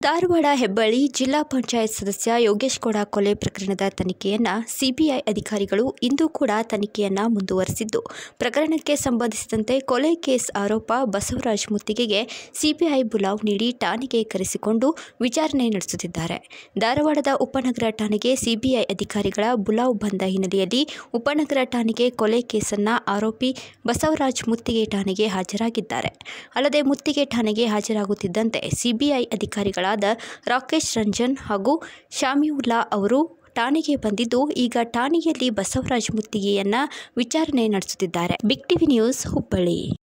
ಧಾರವಾಡ ಹೆಬ್ಬಳ್ಳಿ ಜಿಲ್ಲಾ ಪಂಚಾಯತ್ ಸದಸ್ಯ ಯೋಗೇಶ್ ಗೌಡ ಕೊಲೆ ಪ್ರಕರಣದ ತನಿಖೆಯನ್ನ ಸಿಬಿಐ ಅಧಿಕಾರಿಗಳು ಇಂದು ಕೂಡ ತನಿಖೆಯನ್ನ ಮುಂದುವರೆಸಿದ್ದು. ಪ್ರಕರಣಕ್ಕೆ ಸಂಬಂಧಿಸಿದಂತೆ ಕೊಲೆ ಕೇಸ್ ಆರೋಪ ಬಸವರಾಜ್ ಮುತ್ತಿಗೆಗೆ ಸಿಬಿಐ ಬುಲಾವ್ ನೀಡಿ ಠಾಣೆಗೆ ಕರೆಸಿಕೊಂಡು ವಿಚಾರಣೆ ನಡೆಸುತ್ತಿದ್ದಾರೆ. ಧಾರವಾಡದ ಉಪನಗರ ಠಾಣೆಗೆ ಸಿಬಿಐ ಅಧಿಕಾರಿಗಳ ಬುಲಾವ್ ಬಂದ ಹಿನ್ನೆಲೆಯಲ್ಲಿ ಉಪನಗರ ಠಾಣೆಗೆ ಕೊಲೆ ಕೇಸನ್ನ ಆರೋಪಿ ಬಸವರಾಜ್ ಮುತ್ತಿಗೆ ಠಾಣೆಗೆ ಹಾಜರಾಗಿದ್ದಾರೆ. ಅಲ್ಲದೆ ಮುತ್ತಿಗೆ ಠಾಣೆಗೆ ಹಾಜರಾಗುತ್ತಿದ್ದಂತೆ ಸಿಬಿಐ ಅಧಿಕಾರಿಗಳಾದ ರಾಕೇಶ್ ರಂಜನ್ ಹಾಗೂ ಶಾಮಿವುಲ್ಲಾ ಅವರು ಠಾಣೆಗೆ ಬಂದಿದ್ದು, ಈಗ ಠಾಣೆಯಲ್ಲಿ ಬಸವರಾಜ್ ಮುತ್ತಿಗೆಯನ್ನ ವಿಚಾರಣೆ ನಡೆಸುತ್ತಿದ್ದಾರೆ. Big TV news Hubballi.